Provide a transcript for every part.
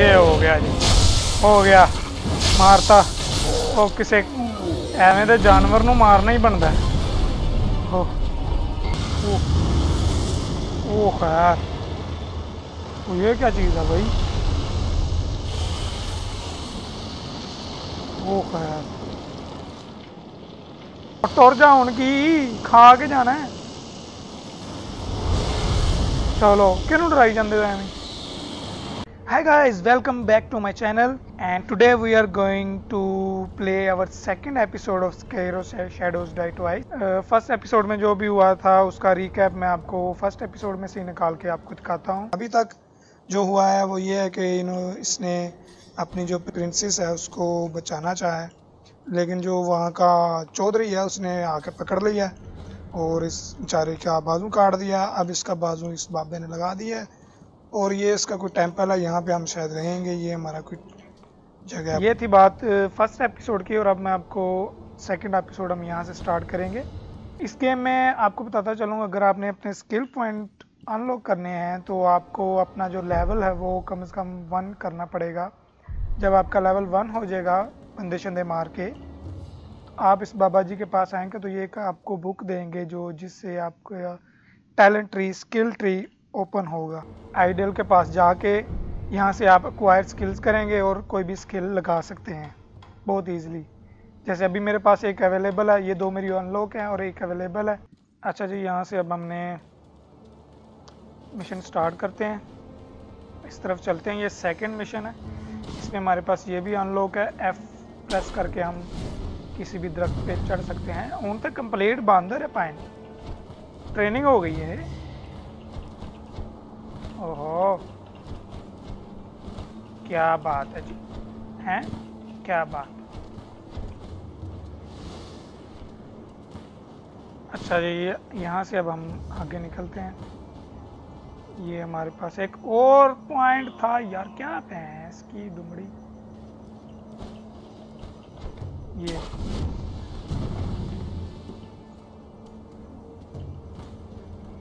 ਇਹ ਹੋ ਗਿਆ ਜੀ ਹੋ ਗਿਆ ਮਾਰਤਾ ਉਹ ਕਿਸੇ ਐਵੇਂ ਦੇ ਜਾਨਵਰ ਨੂੰ ਮਾਰਨਾ ਹੀ ਬਣਦਾ ਉਹ ਉਹ ਖੈਰ ਉਹ ਇਹ ਕੀ ਚੀਜ਼ ਆ ਭਾਈ ਉਹ ਖੈਰ ਟੁਰ ਜਾ ਹੁਣ ਕੀ ਖਾ ਕੇ ਜਾਣਾ ਚਲੋ ਕਿਹਨੂੰ ਡਰਾਈ ਜਾਂਦੇ ਐਵੇਂ Hi guys, welcome back to my channel and today we are going to play our second episode of Skyro Shadows Die Twice. First uh, episode में जो भी हुआ था उसका रिकैप मैं आपको फ़र्स्ट एपिसोड में से निकाल के आपको दिखाता हूँ। अभी तक जो हुआ है वो ये है कि इन्हों इसने अपनी जो प्रिंसेस है उसको बचाना चाहा लेकिन जो वहाँ का चौधरी है उसने आके पकड़ लिया और इस बेचारे का बाजू काट दिया। अब इसका बाजू इस बाबे ने लगा दिया है। और ये इसका कोई टेंपल है, यहाँ पे हम शायद रहेंगे, ये हमारा कोई जगह ये थी बात फ़र्स्ट एपिसोड की, और अब मैं आपको सेकंड एपिसोड हम यहाँ से स्टार्ट करेंगे। इस गेम में आपको बताता चलूँ अगर आपने अपने स्किल पॉइंट अनलॉक करने हैं तो आपको अपना जो लेवल है, वो कम से कम वन करना पड़ेगा। जब आपका लेवल वन हो जाएगा, बंदे शंदे मार के, आप इस बाबा जी के पास आएँगे तो ये एक आपको बुक देंगे, जो जिससे आपको talent tree skill tree open होगा। आइडियल के पास जाके यहाँ से आप एक्वायर स्किल्स करेंगे और कोई भी स्किल लगा सकते हैं। बहुत ईजिली जैसे अभी मेरे पास एक अवेलेबल है, ये दो मेरी अनलॉक हैं और एक अवेलेबल है। अच्छा जी, यहाँ से अब हमने मिशन स्टार्ट करते हैं। इस तरफ़ चलते हैं। ये सेकंड मिशन है। इसमें हमारे पास ये भी अनलॉक है। एफ़ प्रेस करके हम किसी भी दरख्त पे चढ़ सकते हैं। उन तक कंप्लीट बांधर है, पाइन। ट्रेनिंग हो गई है। ओहो। क्या बात है जी। हैं? क्या बात? अच्छा जी, ये यहाँ से अब हम आगे निकलते हैं। ये हमारे पास एक और पॉइंट था। यार, क्या भैंस की दुमड़ी? ये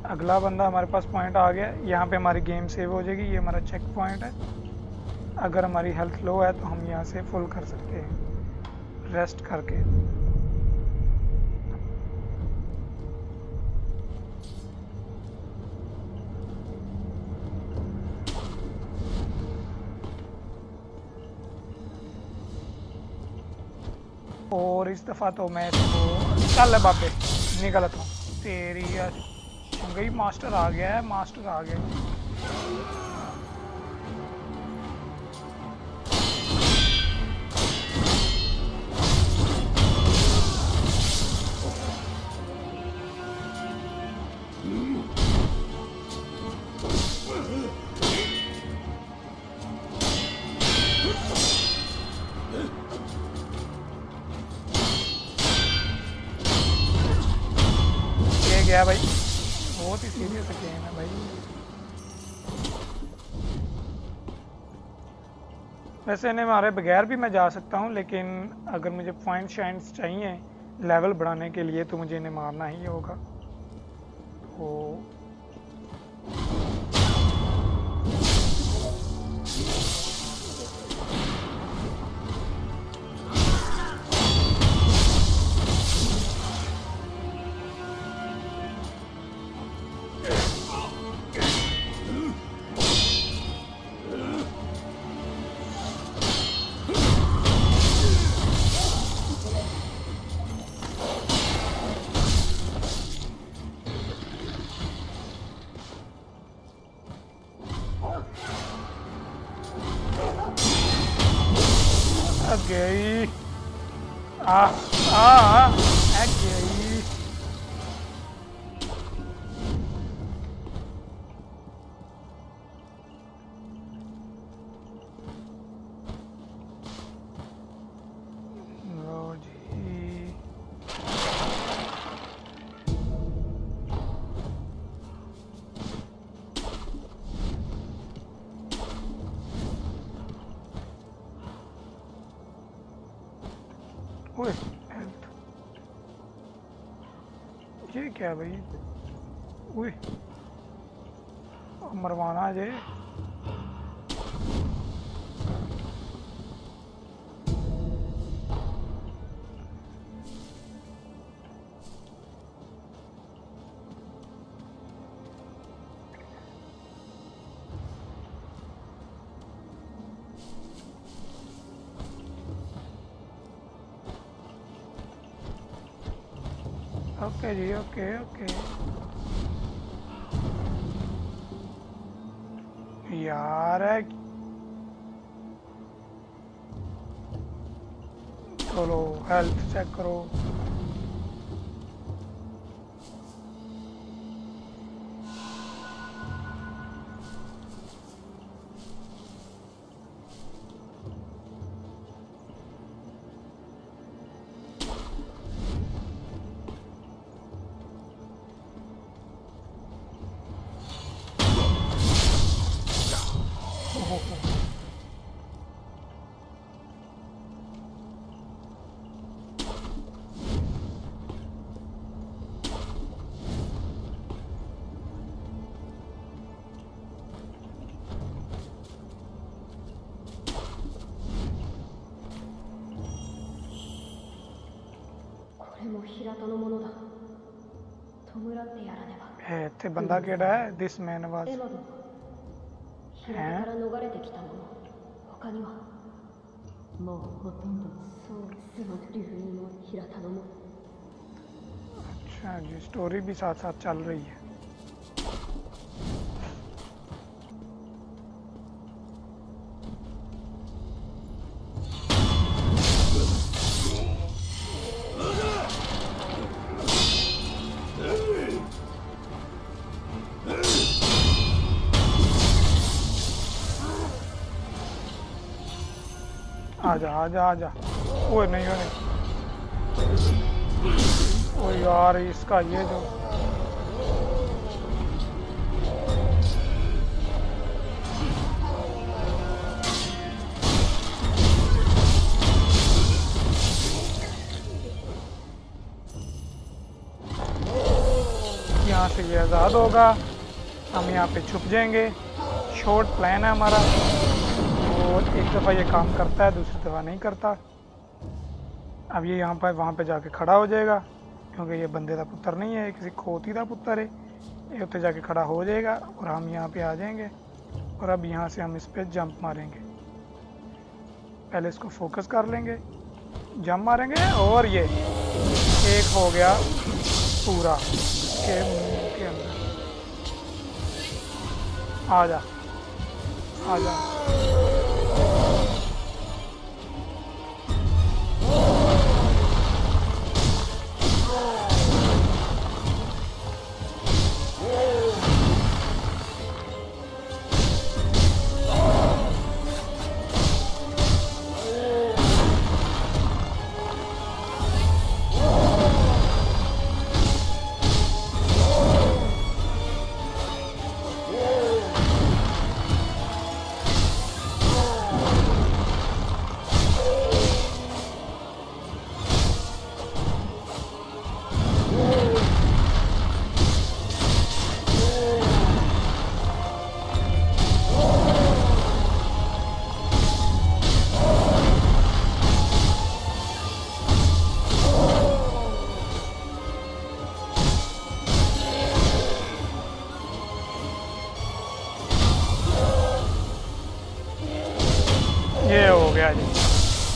अगला बंदा हमारे पास पॉइंट आ गया। यहाँ पे हमारी गेम सेव हो जाएगी। ये हमारा चेक पॉइंट है। अगर हमारी हेल्थ लो है तो हम यहाँ से फुल कर सकते हैं। रेस्ट करके। और इस दफ़ा तो मैं इसको चल बाबे निकलता हूँ। तेरी यार। गई मास्टर आ गया है मास्टर आ गया गया भाई। है भाई? वैसे इन्हें मारे बगैर भी मैं जा सकता हूँ, लेकिन अगर मुझे पॉइंट शाइंट्स चाहिए लेवल बढ़ाने के लिए तो मुझे इन्हें मारना ही होगा। तो ओए ये क्या भाई ओए मरवाना जे ओके जी ओके ओके। यार चलो हेल्थ चेक करो। 港のものだ弔ってやらねばえー、ってバンダケダー This man was エマド平手から逃れてきたもの他にはもうほとんどそうスマ竜にも平田のも अच्छा जी स्टोरी भी साथ साथ चल रही है आजा आजा आजा। ओए, नहीं ओए, नहीं। ओ यार, इसका ये जो यहाँ से ये आज़ाद होगा। हम यहाँ पे छुप जाएँगे। शॉर्ट प्लान है हमारा। और एक दफ़ा ये काम करता है, दूसरी दफ़ा नहीं करता। अब ये यहाँ पर, वहाँ पे जाके खड़ा हो जाएगा, क्योंकि ये बंदे का पुत्र नहीं है किसी खोती का पुत्र है। ये उत्ते जाके खड़ा हो जाएगा और हम यहाँ पे आ जाएँगे। और अब यहाँ से हम इस पर जंप मारेंगे। पहले इसको फोकस कर लेंगे। जंप मारेंगे और ये एक हो गया पूरा के के अंदर। आ जा। आ जा।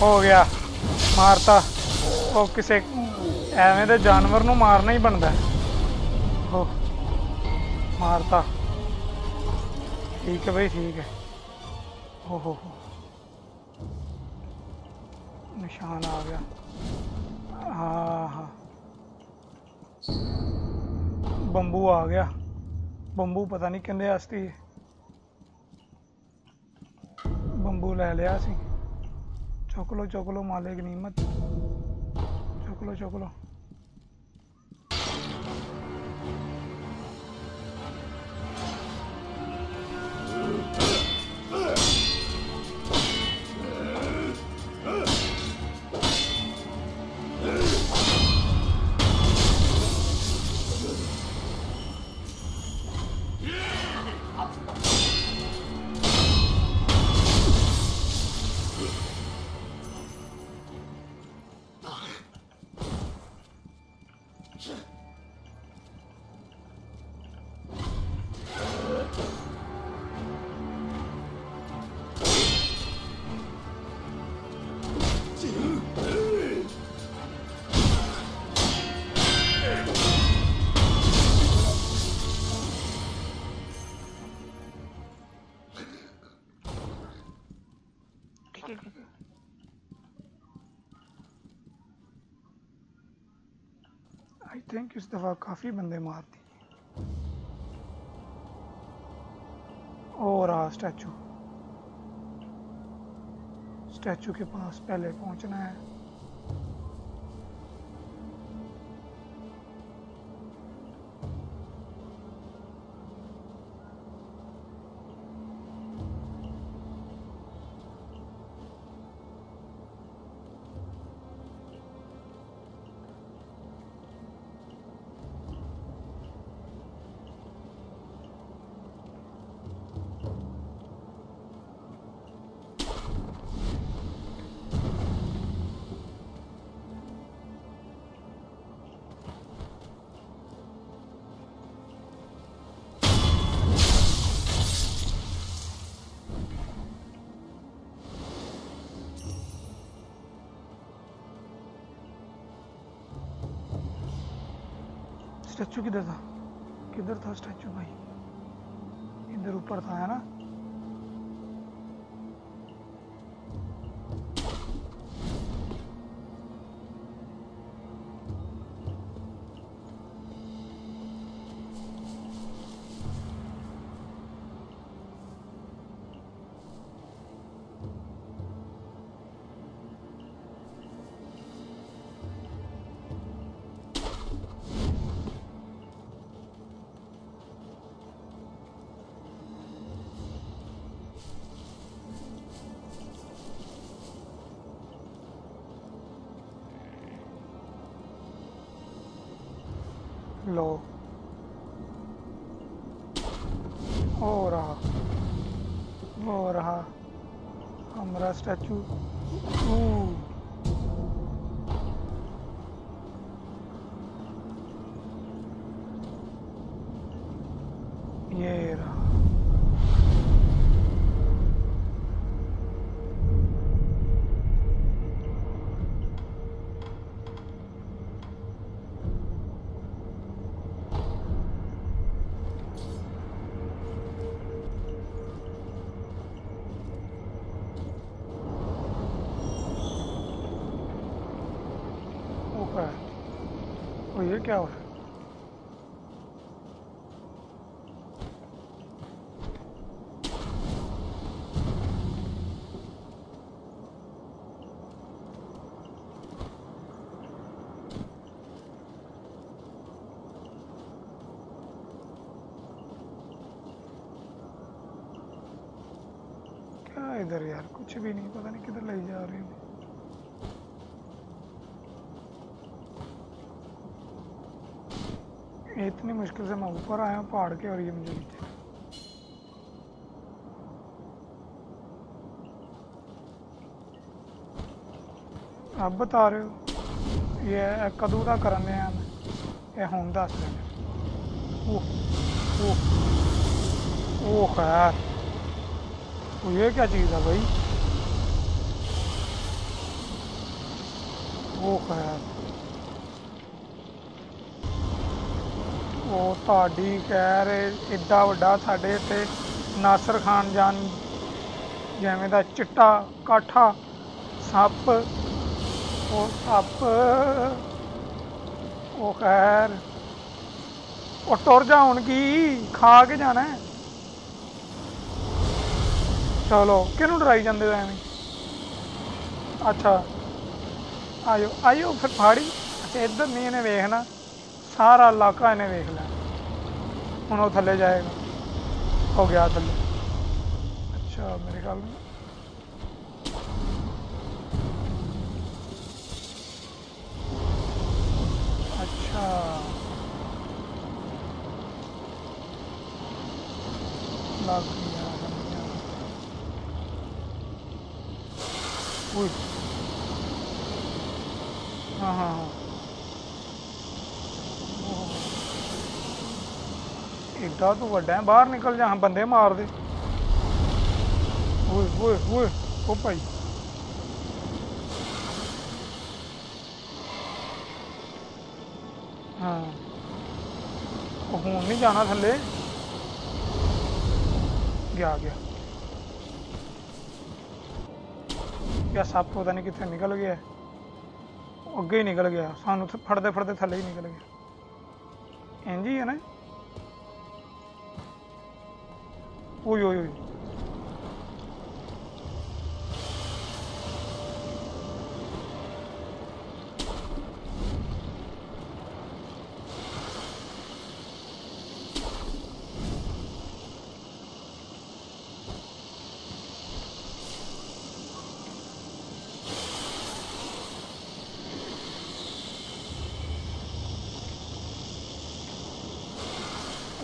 ਹੋ ਗਿਆ। ਮਾਰਤਾ। ਉਹ ਕਿਸੇ ਐਵੇਂ ਦੇ ਜਾਨਵਰ ਨੂੰ ਮਾਰਨਾ ਹੀ ਬਣਦਾ। ਉਹ ਮਾਰਤਾ। ਠੀਕ ਹੈ ਬਈ, ਠੀਕ ਹੈ। ਹੋ ਹੋ ਹੋ। ਨਿਸ਼ਾਨ ਆ ਗਿਆ। ਹਾਂ ਹਾਂ। ਬੰਬੂ ਆ ਗਿਆ। ਬੰਬੂ ਪਤਾ ਨਹੀਂ ਕਿੰਦੇ ਵਾਸਤੇ ਬੰਬੂ ਲੈ ਲਿਆ ਸੀ। चकलो चकलो मालिक नीमत। चकलो चकलो। थिंक इस दफ़ा काफ़ी बंदे मार दिए और आ स्टैचू। स्टैचू के पास पहले पहुँचना है। स्टैचू किधर था? किधर था स्टैचू भाई? इधर ऊपर था है ना? लो। हो रहा हो रहा। हमारा स्टैचू क्या हो रहा है क्या है इधर यार, कुछ भी नहीं, पता नहीं किधर ले जा रहे हैं इतनी मुश्किल से मैं ऊपर आया हूँ पहाड़ के और ये मुझे नीचे अब बता रहे हो, ये कदू का करने हैं दस दिन ओह ओह ओह, खैर। ये क्या चीज़ है भाई? ओ खैर। ਉਹ ਤੁਹਾਡੀ ਖੈਰ ਰਹੇ ਏਡਾ ਵੱਡਾ ਸਾਡੇ ਇੱਥੇ ਨਾਸਰ ਖਾਨ ਜਾਨ, ਜਿਵੇਂ ਦਾ ਚਿੱਟਾ ਕਾਠਾ, ਸੱਪ, ਉਹ ਸੱਪ, ਉਹ ਖੈਰ, ਉਹ ਟੁਰ ਜਾ ਕੀ, ਖਾ ਕੇ ਜਾਣਾ ਚਲੋ, ਕਿਹਨੂੰ ਡਰਾਈ ਜਾਂਦੇ ਹੋ ਐਵੇਂ? ਅੱਛਾ, ਆਇਓ ਆਇਓ ਫਿਰ ਫਾੜੀ, ਇੱਧਰ ਨਹੀਂ ਇਹਨੇ ਵੇਖਣਾ। सारा इलाका इन्हें देख लिया। हूँ थले जाएगा। हो गया थले। अच्छा मेरे ख्याल में। अच्छा। हाँ हाँ हाँ। ਸਮਝ ਗਿਆ ਉਈ ਹਾਂ ਹਾਂ ਹਾਂ ਏਡਾ ਤੂੰ ਵੱਡਾ ਹੈ ਬਾਹਰ ਨਿਕਲ ਜਾ ਬੰਦੇ ਮਾਰ ਦੇ ਓਏ ਓਏ ਓਏ ਉਹ ਭਾਈ ਹਾਂ ਉਹ ਹੁਣ ਨਹੀਂ ਜਾਣਾ ਥੱਲੇ ਗਿਆ ਗਿਆ ਜਾਂ ਸੱਪ ਪਤਾ ਨਹੀਂ ਕਿੱਥੇ ਨਿਕਲ ਗਿਆ ਉਹ ਅੱਗੇ ਹੀ ਨਿਕਲ ਗਿਆ ਸਾਨੂੰ ਥ- ਫੜਦੇ ਫੜਦੇ ਥੱਲੇ ਹੀ ਨਿਕਲ ਗਿਆ おいおいおい。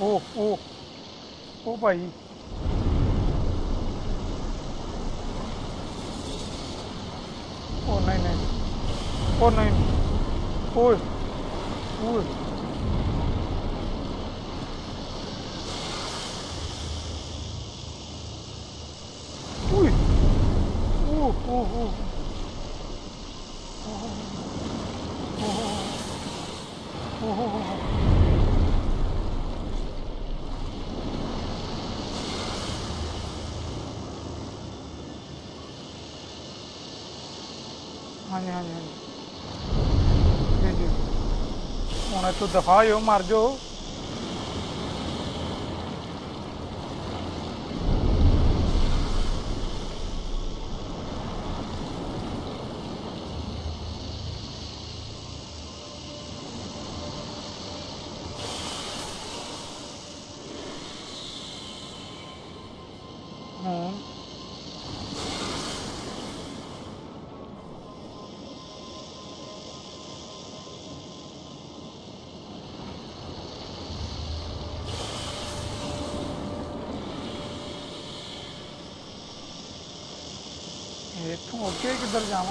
おおおばいい con này. Ui ui. Ui. U u u 아니 아니 아니 ਹੁਣ ਇੱਥੋਂ ਦਫਾ ਹੋ ਮਰ ਜਾਓ। சொல்கிறான்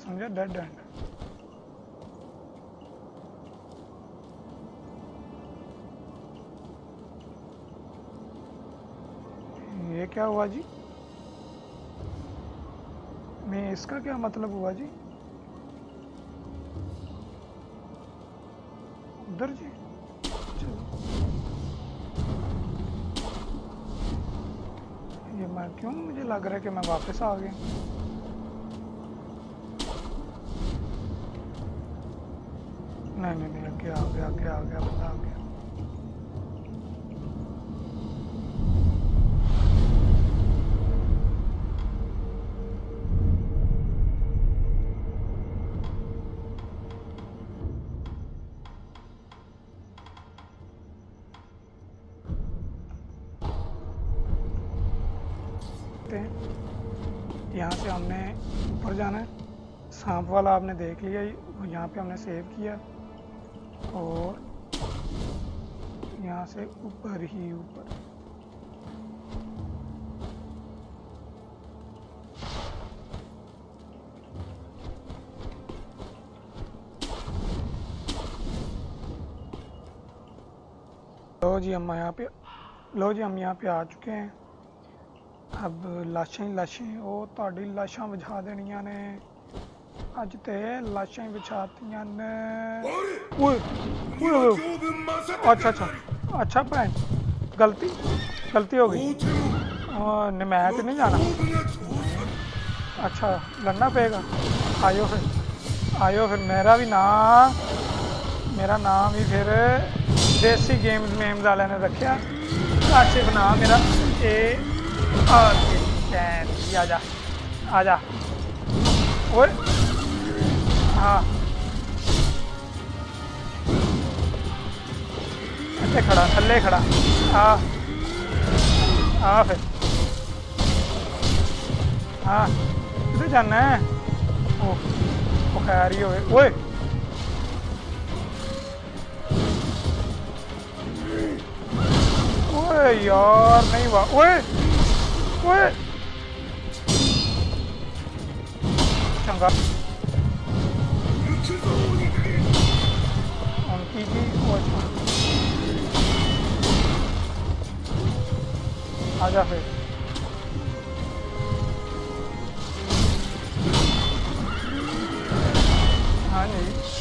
समझा डेड एंड ये क्या हुआ जी? मैं इसका क्या मतलब हुआ जी? उधर जी। ये मैं क्यों, मुझे लग रहा है कि मैं वापस आ गया। नहीं नहीं नहीं आगे आ गया आगे आ गया आ गया यहाँ से हमने ऊपर जाना है। सांप वाला आपने देख लिया, यहाँ पे हमने सेव किया। और यहाँ से ऊपर ही ऊपर लो जी हम यहाँ पे लो ਜੀ ਹਮ यहाँ पे ਆ ਚੁੱਕੇ हैं ਅਬ ਲਾਸ਼ਾਂ ਹੀ ਲਾਸ਼ਾਂ ਹੀ, ਉਹ ਤੁਹਾਡੀ ਲਾਸ਼ਾਂ ਵਿਛਾ ਦੇਣੀਆਂ ਨੇ अजते लाशें बिछाती ने ओए अच्छा अच्छा अच्छा भैन गलती गलती हो गई नमैत नहीं जाना अच्छा लड़ना पेगा आयो फिर आयो फिर मेरा भी नाम मेरा नाम ही फिर देसी गेम्स मेम्स वाले ने रखा आशिफ नाम मेरा ए आजा आजा ओए हाँ। अच्छा खड़ा, थल्ले खड़ा। हाँ। हाँ फिर। हाँ। किधर जाना है? ओ ओ खैर ही हो यार, नहीं वाह ओए ओए। चंगा। Agarrei. Ranei.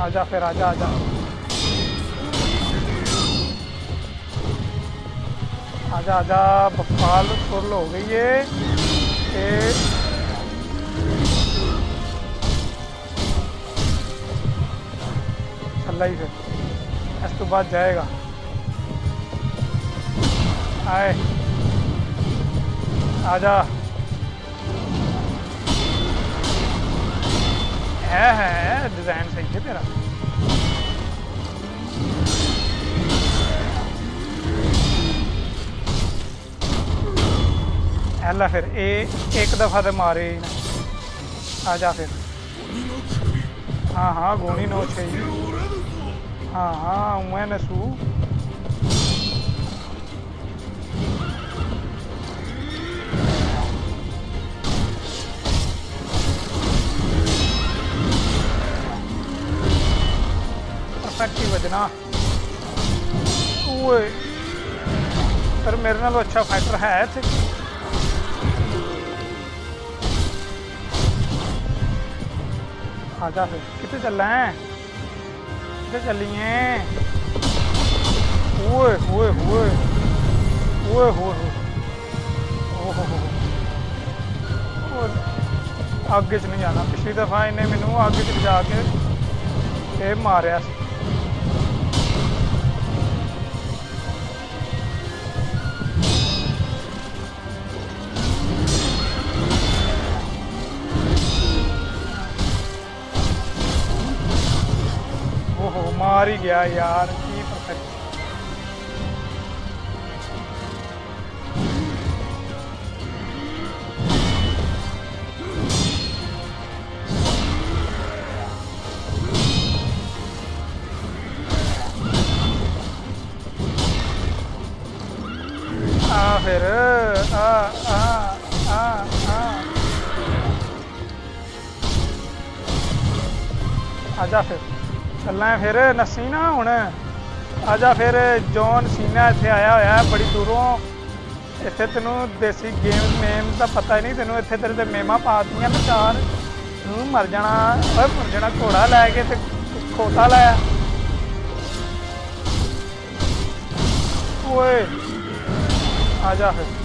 Aja Fer, aja, aja. आजा बफाल फुल हो गई है। ते चल ही। फिर इस तो बाद जाएगा। आए। आजा। है है डिज़ाइन सही है तेरा। हला फिर ए एक दफ़ा तो मारे ही आ जा फिर हाँ हाँ गोनी नोच है हाँ हाँ मैं नसू परफेक्ट बजना ओए पर मेरे नाल अच्छा फाइटर है थे आजा फिर कितने चल रहे हैं? कितने चल रही हैं? ओए ओए ओए ओए हो अगे च नहीं जाना। पिछली दफ़ा इन्हें मैनू अगे च जाके मारिया मार ही गया यार की फिर आ आ आ आ। आजा फिर। ਚੱਲਣਾ ਹੈ ਫਿਰ ਨੱਸੀ ਨਾ ਹੁਣ ਆਜਾ ਫਿਰ ਜੌਨ ਸੀਨਾ ਇੱਥੇ ਆਇਆ ਹੋਇਆ ਹੈ ਬੜੀ ਦੂਰੋਂ ਇੱਥੇ ਤੈਨੂੰ ਦੇਸੀ ਗੇਮਸ ਮੇਮਸ ਦਾ ਪਤਾ ਹੀ ਨਹੀਂ ਤੈਨੂੰ ਇੱਥੇ ਤੇਰੇ ਤੇ ਮੇਮਾ ਪਾਤੀਆਂ ਤੇ ਚਾਰ ਨੂੰ ਮਰ ਜਾਣਾ ਓਏ ਮਰ ਜਾਣਾ ਘੋੜਾ ਲੈ ਕੇ ਤੇ ਖੋਤਾ ਲਾਇਆ ਓਏ ਆਜਾ ਫਿਰ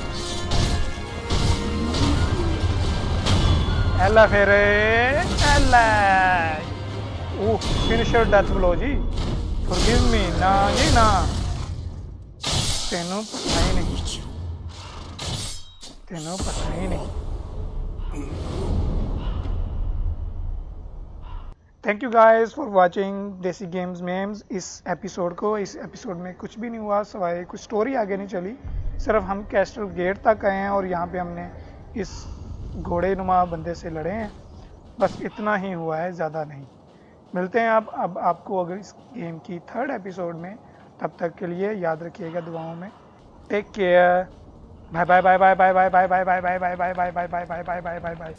ਐਲਾ ਫਿਰ ਐਲਾ thank you guys for watching Desi games memes इस एपिसोड को, इस एपिसोड में कुछ भी नहीं हुआ, सवाए, कुछ स्टोरी आगे नहीं चली। सिर्फ़ हम कैस्टल गेट तक आए हैं और यहाँ पे हमने इस घोड़े नुमा बंदे से लड़े हैं। बस इतना ही हुआ है, ज़्यादा नहीं। मिलते हैं आप अब आपको अगर इस गेम की थर्ड एपिसोड में तब तक के लिए याद रखिएगा दुआओं में take care bye bye bye bye bye bye bye bye bye bye bye bye bye bye bye bye bye bye bye